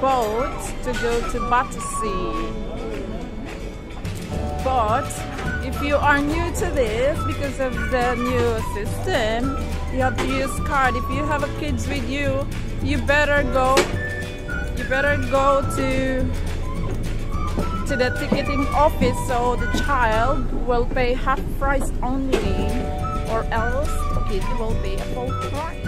boat to go to Battersea. But if you are new to this because of the new system, you have to use card. If you have a kids with you, you better go you better go to to the ticketing office so the child will pay half price only or else the kid will pay a full price.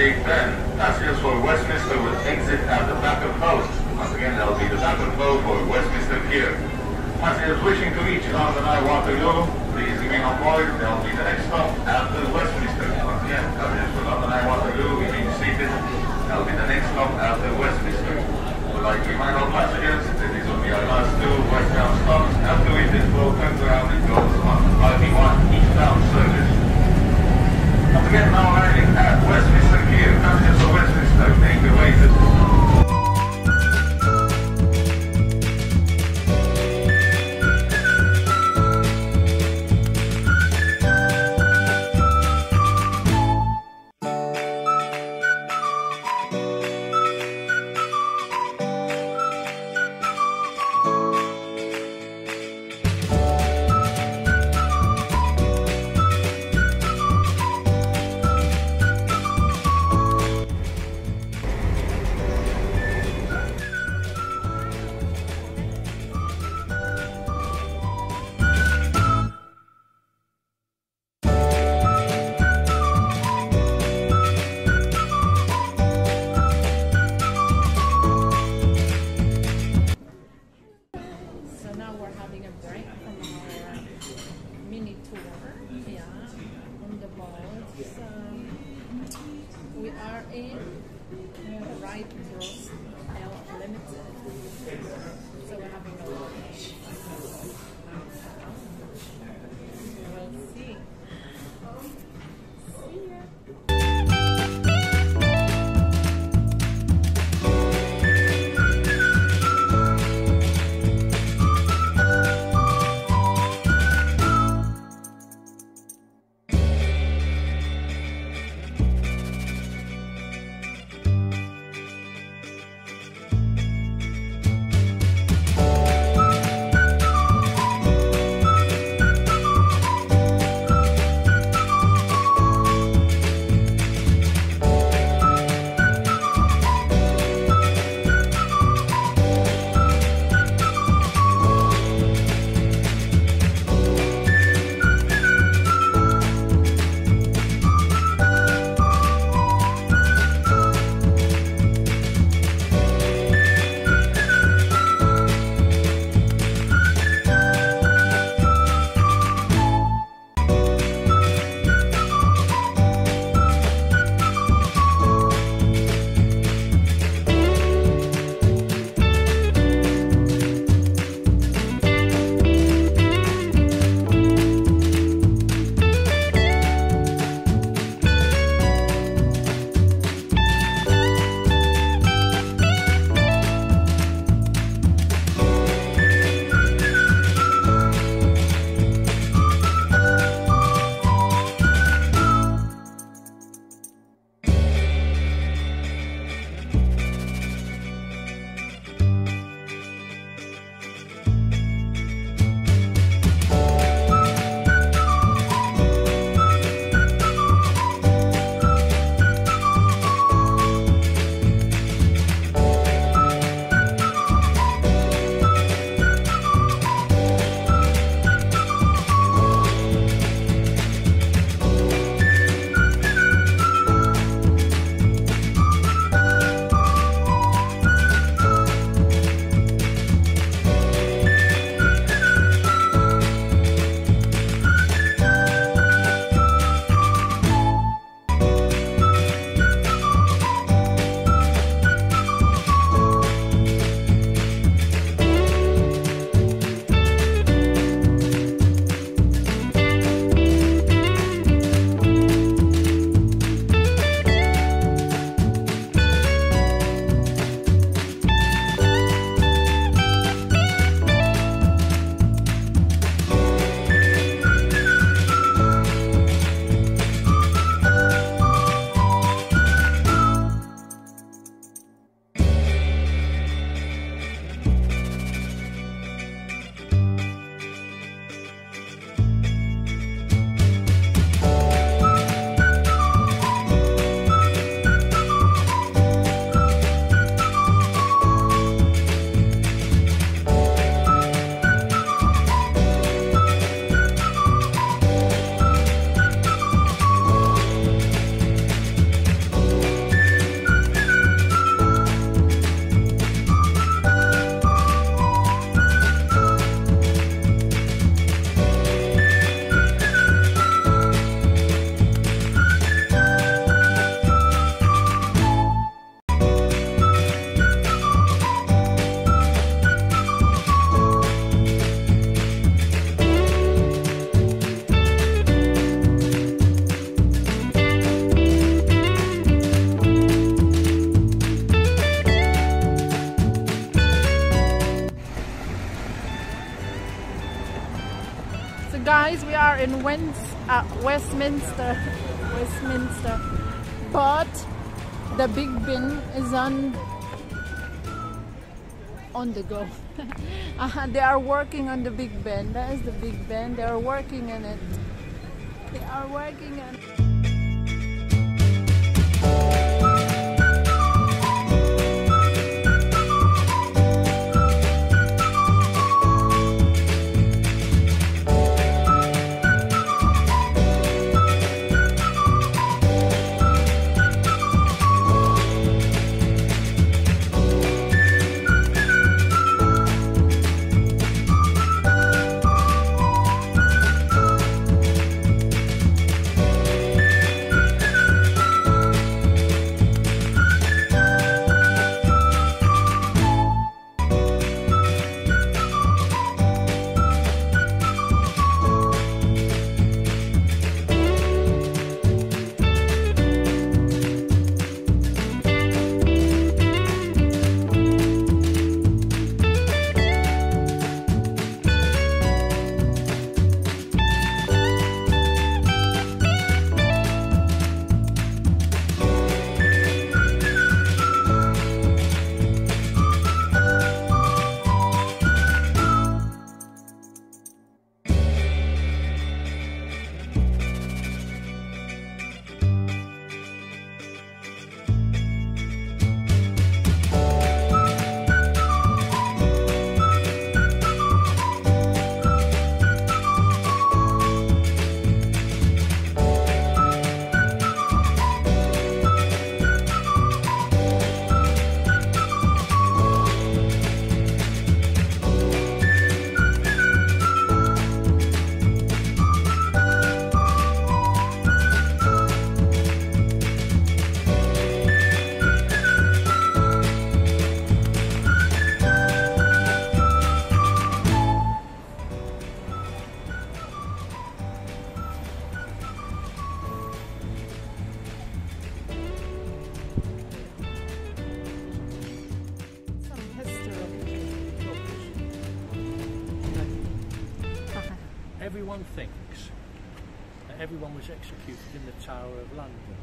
Parliament and Passengers for Westminster will exit at the back of house. Once again, that'll be the back of boat for Westminster Pier. Passengers wishing to reach London Waterloo, please remain on board. That'll be the next stop after Westminster. Once again, passengers for London Waterloo, remain seated. That'll be the next stop after Westminster. We'd like to remind all passengers that these will be our last two westbound stops. After we this will turn around and goes on RB1 eastbound service. Once again, now guys, we are in Wens uh, Westminster. Westminster. But the Big Ben is on on the go. uh, they are working on the Big Ben. That is the Big Ben. They are working on it. They are working on it. Everyone thinks that everyone was executed in the Tower of London.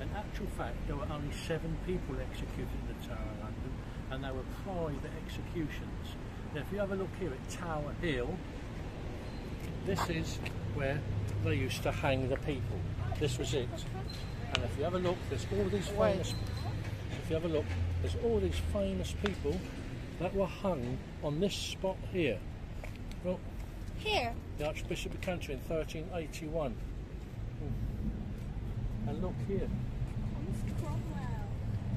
In actual fact, there were only seven people executed in the Tower of London, and they were private executions. Now, if you have a look here at Tower Hill, this is where they used to hang the people. This was it. And if you have a look, there's all these famous. If you have a look, there's all these famous people that were hung on this spot here. Well, Here. the Archbishop of Canterbury in 1381. Hmm. And look here, Thomas Cromwell.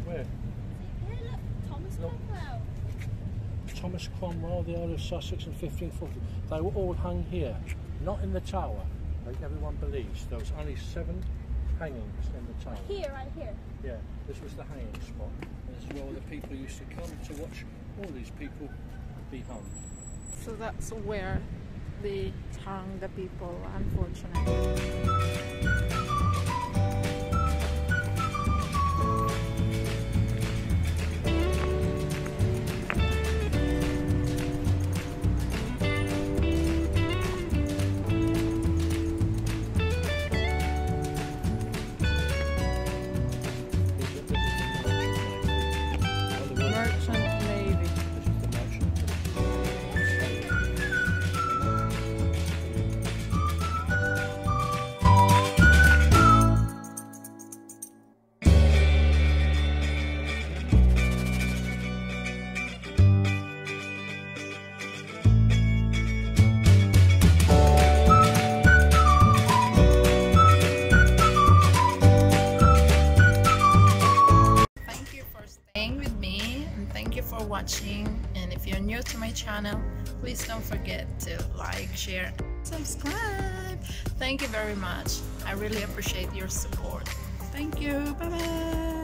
where Here, look. Thomas Look. Cromwell. Thomas Cromwell, the Earl of Sussex in 1540, they were all hung here, not in the tower, like everyone believes. There was only seven hangings in the tower. Here, right here. Yeah, this was the hanging spot. And this is where all the people used to come to watch all these people be hung. So that's where they hung the people, unfortunately. Channel, please don't forget to like, share, subscribe. Thank you very much. I really appreciate your support. Thank you. Bye bye.